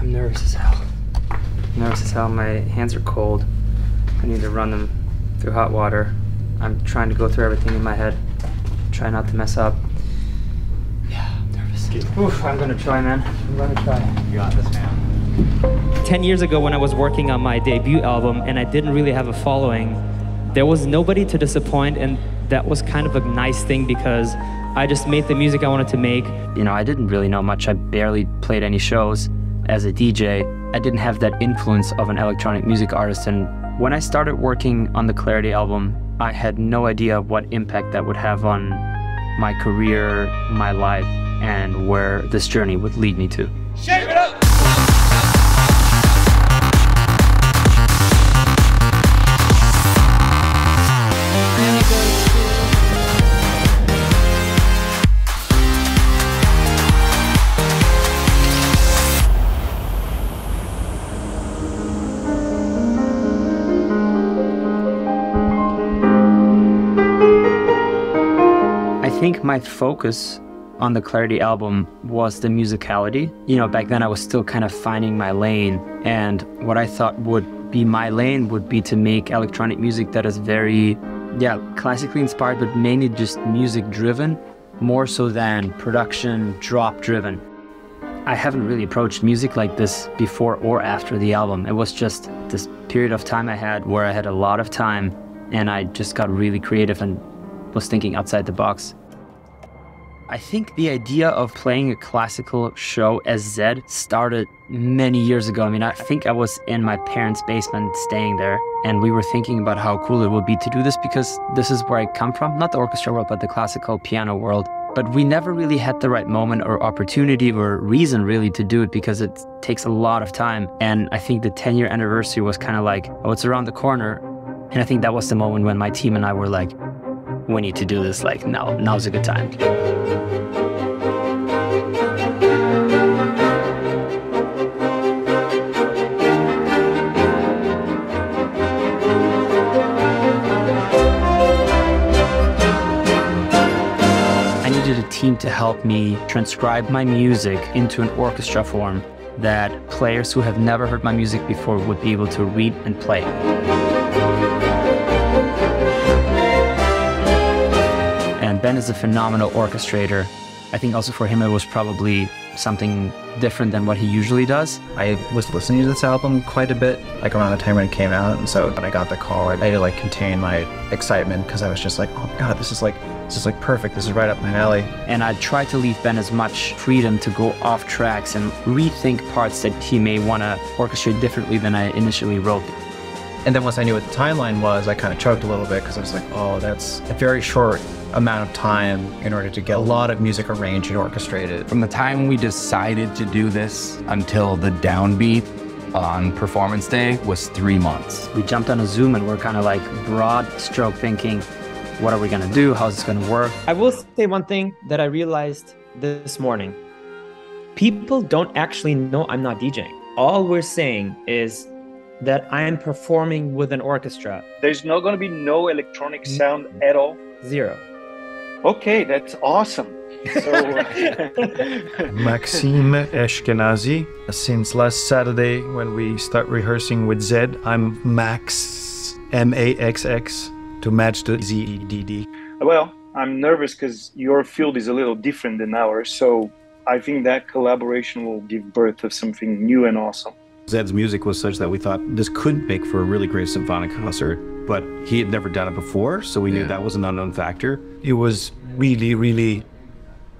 I'm nervous as hell. nervous as hell. My hands are cold. I need to run them through hot water. I'm trying to go through everything in my head. Try not to mess up. Yeah, I'm nervous. Oof, I'm gonna try, man. I'm gonna try. You got this, man. 10 years ago when I was working on my debut album and I didn't really have a following, there was nobody to disappoint and that was kind of a nice thing because I just made the music I wanted to make. You know, I didn't really know much. I barely played any shows as a DJ. I didn't have that influence of an electronic music artist and when I started working on the Clarity album, I had no idea what impact that would have on my career, my life, and where this journey would lead me to. Shake it up! My focus on the Clarity album was the musicality. You know, back then I was still kind of finding my lane, and what I thought would be my lane would be to make electronic music that is very, yeah, classically inspired, but mainly just music driven, more so than production drop driven. I haven't really approached music like this before or after the album. It was just this period of time I had where I had a lot of time and I just got really creative and was thinking outside the box. I think the idea of playing a classical show as Zedd started many years ago. I mean, I think I was in my parents' basement staying there, and we were thinking about how cool it would be to do this because this is where I come from, not the orchestra world, but the classical piano world. But we never really had the right moment or opportunity or reason really to do it because it takes a lot of time. And I think the 10 year anniversary was kind of like, oh, it's around the corner. And I think that was the moment when my team and I were like, we need to do this like now. Now's a good time. I needed a team to help me transcribe my music into an orchestra form that players who have never heard my music before would be able to read and play. Ben is a phenomenal orchestrator. I think also for him it was probably something different than what he usually does. I was listening to this album quite a bit, like around the time when it came out, and so when I got the call, I had to like contain my excitement because I was just like, oh my god, this is like this is like perfect. This is right up my alley. And I tried to leave Ben as much freedom to go off tracks and rethink parts that he may want to orchestrate differently than I initially wrote. And then once I knew what the timeline was, I kind of choked a little bit because I was like, oh, that's a very short amount of time in order to get a lot of music arranged and orchestrated. From the time we decided to do this until the downbeat on performance day was three months. We jumped on a Zoom and we're kind of like broad stroke thinking, what are we gonna do? How's this gonna work? I will say one thing that I realized this morning. People don't actually know I'm not DJing. All we're saying is that I am performing with an orchestra. There's not going to be no electronic sound at all. Zero. Okay, that's awesome. So, uh, Maxime Ashkenazi. Since last Saturday, when we start rehearsing with Zedd, I'm Max M A X X to match the Z E D D. Well, I'm nervous because your field is a little different than ours, so I think that collaboration will give birth to something new and awesome. Zedd's music was such that we thought this could make for a really great symphonic concert, but he had never done it before, so we knew that was an unknown factor. It was really, really,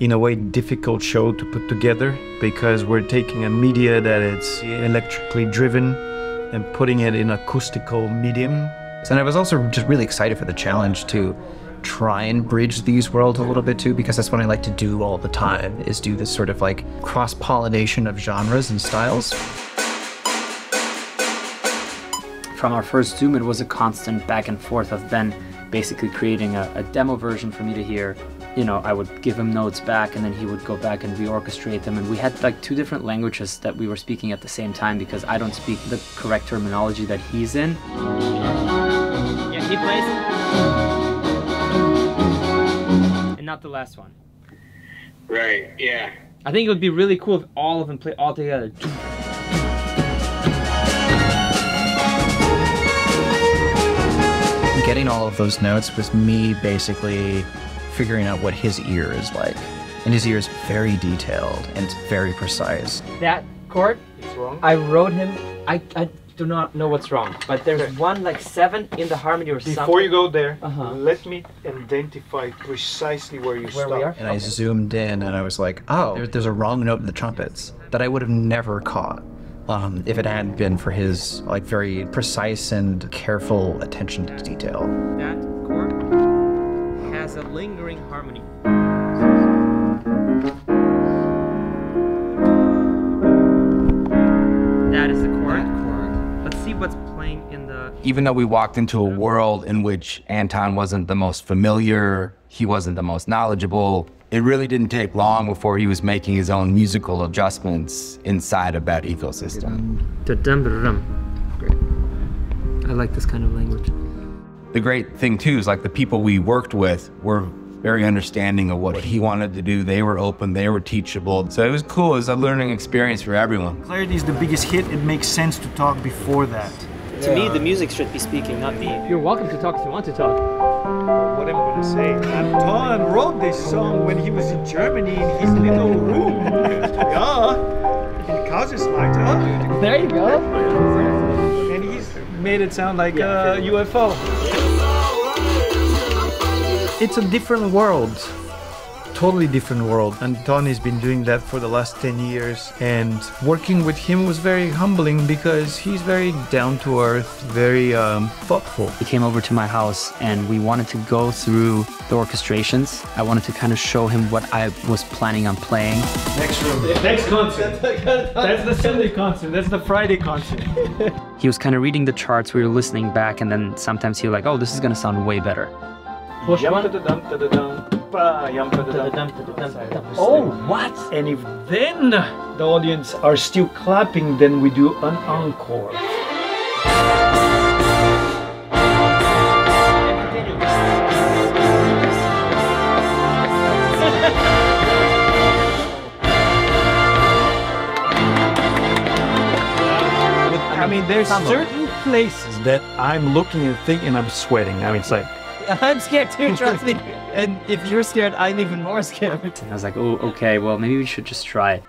in a way, difficult show to put together because we're taking a media that is electrically driven and putting it in acoustical medium. And I was also just really excited for the challenge to try and bridge these worlds a little bit too, because that's what I like to do all the time, is do this sort of like cross-pollination of genres and styles from our first Zoom, it was a constant back and forth of Ben basically creating a, a, demo version for me to hear. You know, I would give him notes back and then he would go back and reorchestrate them. And we had like two different languages that we were speaking at the same time because I don't speak the correct terminology that he's in. Yeah, he plays. And not the last one. Right, yeah. I think it would be really cool if all of them play all together. Getting all of those notes was me basically figuring out what his ear is like. And his ear is very detailed and it's very precise. That chord, I wrote him. I, I do not know what's wrong, but there's one like seven in the harmony or something. Before you go there, Uh-huh. let me identify precisely where you Where stop. we are? And I zoomed in and I was like, oh, there, there's a wrong note in the trumpets that I would have never caught um, if it hadn't been for his like very precise and careful attention to detail. That chord has a lingering harmony. That is the chord. Let's see what's playing in the. Even though we walked into a world in which Anton wasn't the most familiar, he wasn't the most knowledgeable, it really didn't take long before he was making his own musical adjustments inside of that ecosystem. Da-dum-ba-dum. I like this kind of language. The great thing too is like the people we worked with were very understanding of what he wanted to do. They were open, they were teachable. So it was cool. It was a learning experience for everyone. Clarity is the biggest hit. It makes sense to talk before that. To me, the music should be speaking, not me. You're welcome to talk if you want to talk. What am I gonna say? Anton wrote this song when he was in Germany in his little room. yeah. In Kaiserslautern. There you go. And he's made it sound like a UFO. It's a different world. Totally different world. And Tony's been doing that for the last 10 years. And working with him was very humbling because he's very down to earth, very um, thoughtful. He came over to my house and we wanted to go through the orchestrations. I wanted to kind of show him what I was planning on playing. Next room. Next concert. That's the Sunday concert. That's the Friday concert. He was kind of reading the charts, we were listening back, and then sometimes he was like, oh, this is gonna sound way better. Push one. Oh, what? And if then the audience are still clapping, then we do an encore. I mean, there's certain places that I'm looking and thinking I'm sweating. I mean, it's like, I'm scared too, trust me. And if you're scared, I'm even more scared. I was like, oh, okay, well, maybe we should just try it.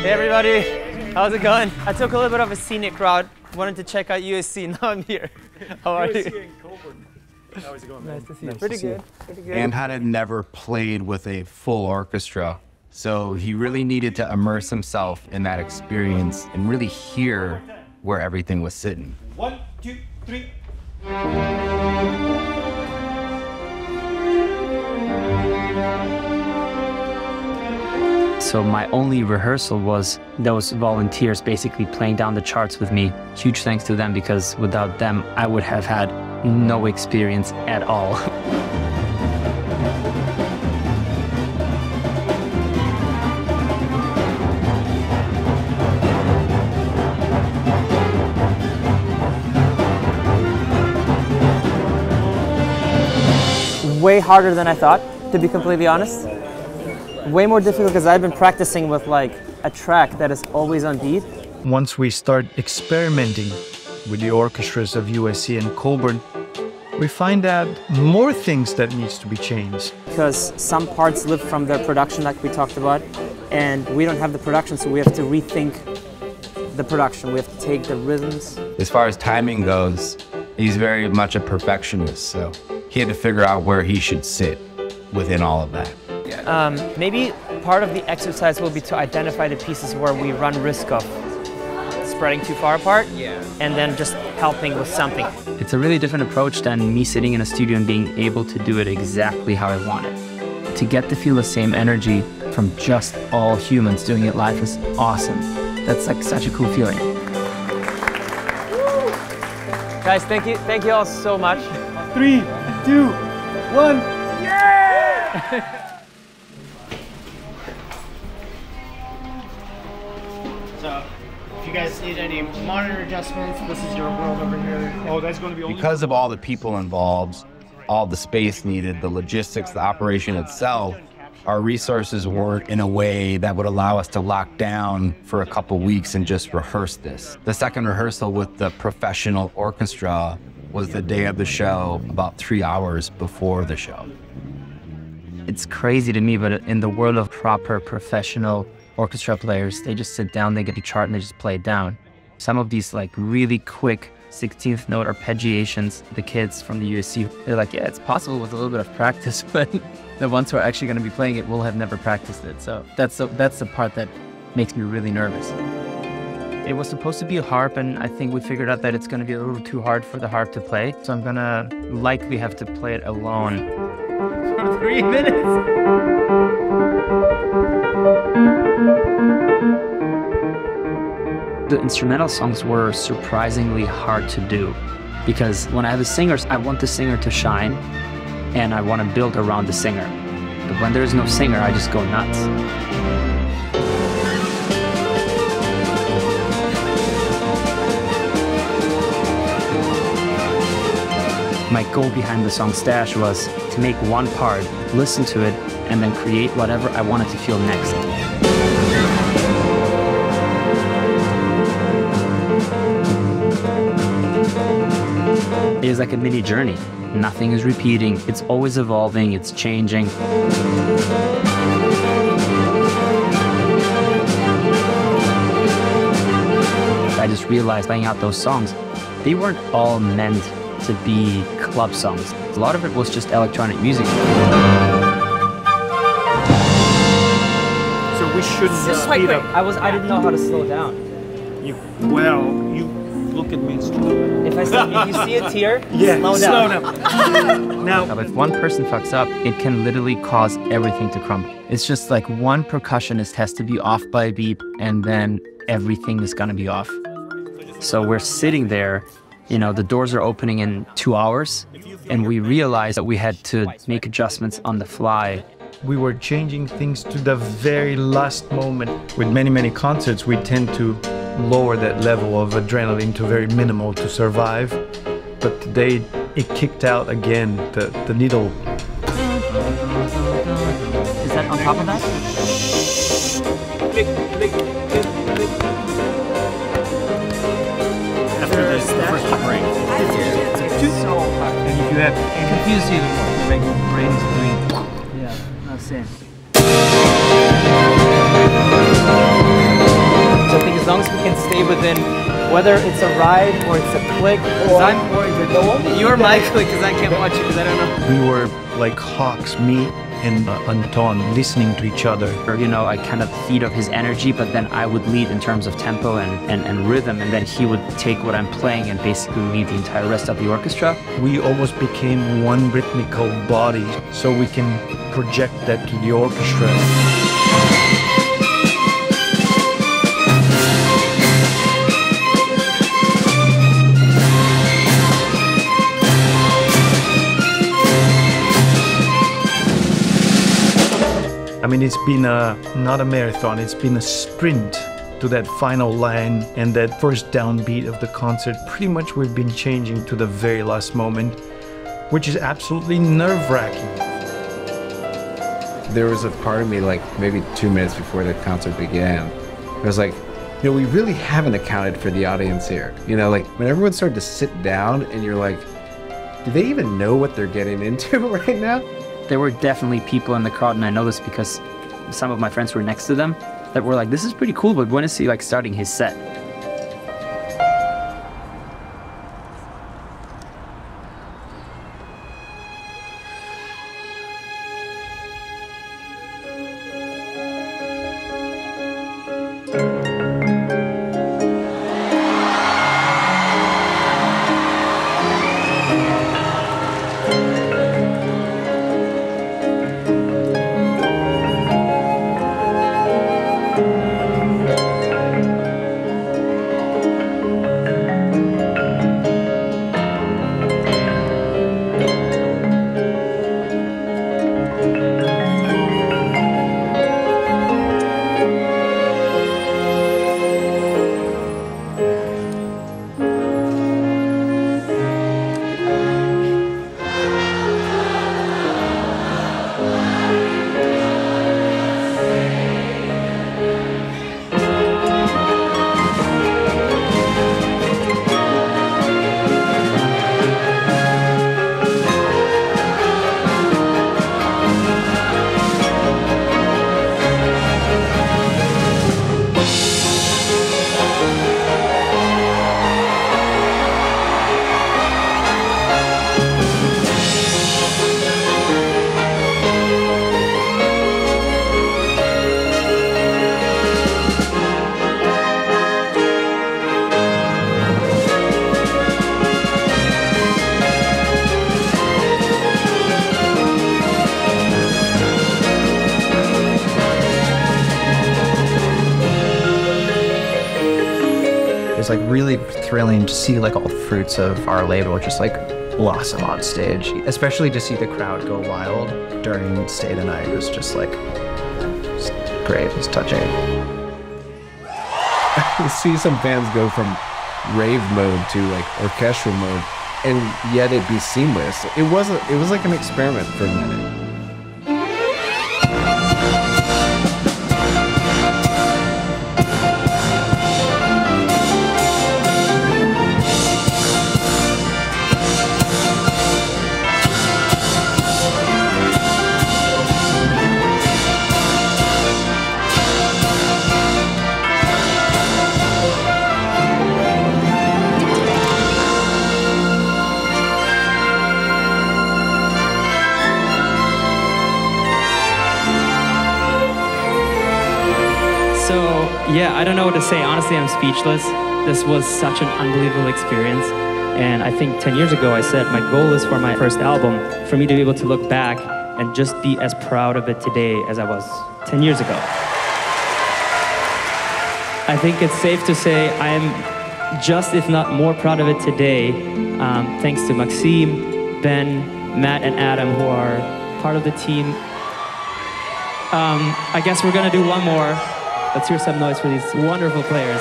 Hey everybody, how's it going? I took a little bit of a scenic route. Wanted to check out USC. Now I'm here. How are you? Nice to see you. Pretty good. Pretty good. Anton had never played with a full orchestra. So he really needed to immerse himself in that experience and really hear where everything was sitting. one, two, three. So my only rehearsal was those volunteers basically playing down the charts with me. Huge thanks to them because without them, I would have had no experience at all. Way harder than I thought, to be completely honest. Way more difficult because I've been practicing with like a track that is always on beat. Once we start experimenting with the orchestras of USC and Colburn, we find out more things that needs to be changed. because some parts live from their production like we talked about and we don't have the production so we have to rethink the production we have to take the rhythms As far as timing goes, he's very much a perfectionist. So he had to figure out where he should sit within all of that. um, maybe part of the exercise will be to identify the pieces where we run risk of spreading too far apart and then just helping with something it's a really different approach than me sitting in a studio and being able to do it exactly how I want it. To get to feel the same energy from just all humans doing it live is awesome. That's like such a cool feeling. guys thank you thank you all so much Three, two, one. So, guys need any monitor adjustments, this is your world over here. Oh, that's going to be only. Because of all the people involved, all the space needed, the logistics, the operation itself, our resources weren't in a way that would allow us to lock down for a couple weeks and just rehearse this. The second rehearsal with the professional orchestra was the day of the show, about three hours before the show. It's crazy to me, but in the world of proper professional orchestra players, they just sit down, they get a chart, and they just play it down. Some of these like really quick 16th note arpeggiations, the kids from the USC, they're like, yeah, it's possible with a little bit of practice, but the ones who are actually going to be playing it will have never practiced it. So that's the, that's the part that makes me really nervous. It was supposed to be a harp, and I think we figured out that it's going to be a little too hard for the harp to play. So I'm going to likely have to play it alone. For three minutes? The instrumental songs were surprisingly hard to do because when I have a singer, I want the singer to shine and I want to build around the singer. But when there is no singer, I just go nuts. My goal behind the song Stache was to make one part, listen to it, and then create whatever I wanted to feel next. Is like a mini journey. Nothing is repeating, it's always evolving, it's changing. I just realized playing out those songs, they weren't all meant to be club songs. A lot of it was just electronic music. So we shouldn't uh, speed up. I was I didn't know how to slow down. You, well, you look at me and slow down. If I see, if you see a tear, Yeah, slow down. slow down. now, If one person fucks up, it can literally cause everything to crumble. It's just like one percussionist has to be off by a beat, and then everything is gonna be off. So we're sitting there, you know, the doors are opening in two hours, and we realized that we had to make adjustments on the fly. we were changing things to the very last moment. With many, many concerts, we tend to lower that level of adrenaline to very minimal to survive. But today, it kicked out again. The, the needle Is that on top of that? after the first break. And if you have Confused even more. Stay within, whether it's a ride or it's a click, or I'm or you're, you're my click because I can't watch it because I don't know. we were like hawks, me and uh, Anton, listening to each other. You know, I kind of feed off his energy, but then I would lead in terms of tempo and, and, and rhythm, and then he would take what I'm playing and basically lead the entire rest of the orchestra. We almost became one rhythmical body, so we can project that to the orchestra. I mean, it's been a not a marathon, it's been a sprint to that final line and that first downbeat of the concert. Pretty much we've been changing to the very last moment, which is absolutely nerve wracking. there was a part of me like maybe two minutes before the concert began i was like you know we really haven't accounted for the audience here you know like when everyone started to sit down and you're like do they even know what they're getting into right now There were definitely people in the crowd, and I know this because some of my friends were next to them, that were like, this is pretty cool, but when is he like starting his set? Thrilling to see like all the fruits of our label just like blossom on stage. Especially to see the crowd go wild during Stay the Night was just like just great. It was touching. You see some fans go from rave mode to like orchestral mode, and yet it be seamless. It wasn't. It was like an experiment for a minute. Yeah, I don't know what to say. Honestly, I'm speechless. This was such an unbelievable experience. And I think 10 years ago, I said my goal is for my first album, for me to be able to look back and just be as proud of it today as I was 10 years ago. I think it's safe to say I am just, if not more proud of it today, um, thanks to Maxime, Ben, Matt, and Adam, who are part of the team. Um, I guess we're gonna do one more. Let's hear some noise for these wonderful players.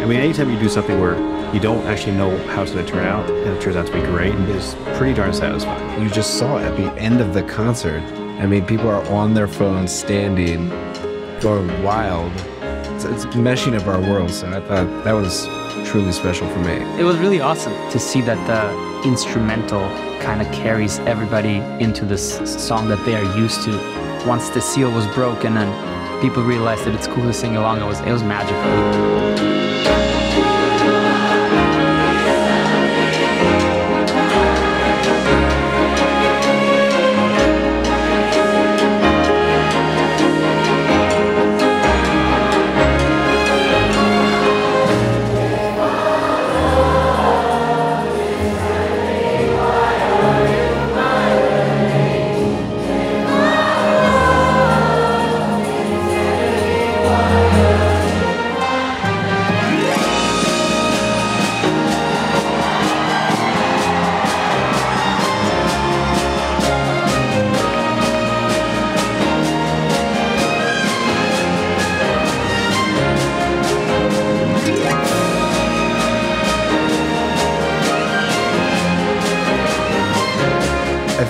I mean, anytime you do something where you don't actually know how it's going to turn out and it turns out to be great is pretty darn satisfying. You just saw at the end of the concert. I mean, people are on their phones, standing, going wild. It's, it's meshing of our worlds. So I thought that was truly special for me. It was really awesome to see that the instrumental kind of carries everybody into this song that they are used to. Once the seal was broken and people realized that it's cool to sing along, it was it was magical.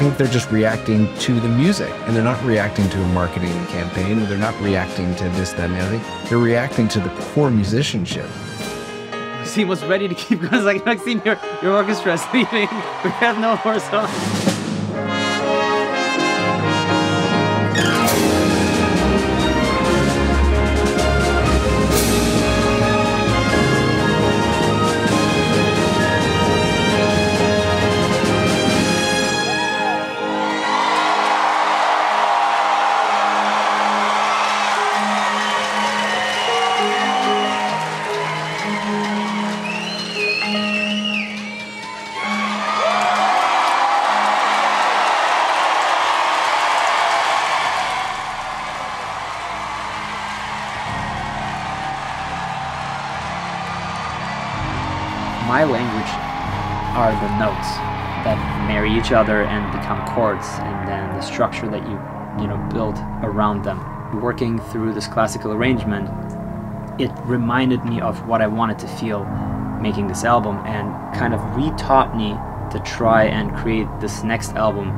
Think they're just reacting to the music and they're not reacting to a marketing campaign. They're not reacting to this, that, and the other. They're reacting to the core musicianship. Maxime was ready to keep going. It's like, Maxime, your, your orchestra is leaving. We have no more songs. Each other and become chords and then the structure that you you know build around them. Working through this classical arrangement it reminded me of what i wanted to feel making this album and kind of re-taught me to try and create this next album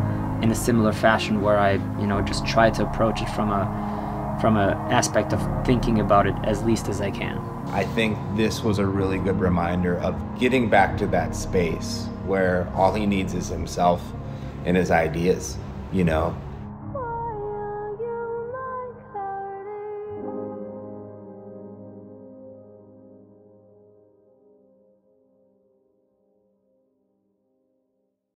in a similar fashion where i you know just try to approach it from a from a aspect of thinking about it as least as i can. I think this was a really good reminder of getting back to that space where all he needs is himself and his ideas, you know,